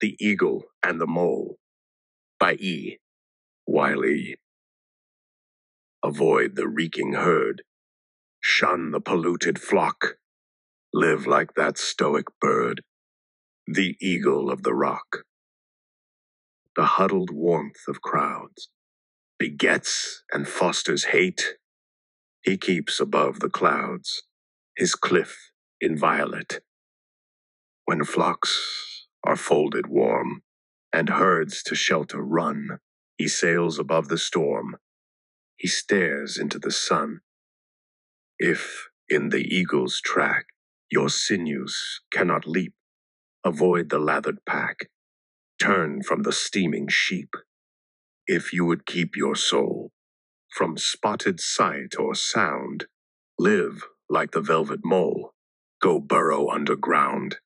The Eagle and the Mole by E. Wylie. Avoid the reeking herd. Shun the polluted flock. Live like that stoic bird, the eagle of the rock. The huddled warmth of crowds begets and fosters hate. He keeps above the clouds, his cliff inviolate. When flocks folded warm and herds to shelter run, he sails above the storm. He stares into the sun. If in the eagle's track your sinews cannot leap, avoid the lathered pack. Turn from the steaming sheep. If you would keep your soul from spotted sight or sound, live like the velvet mole. Go burrow underground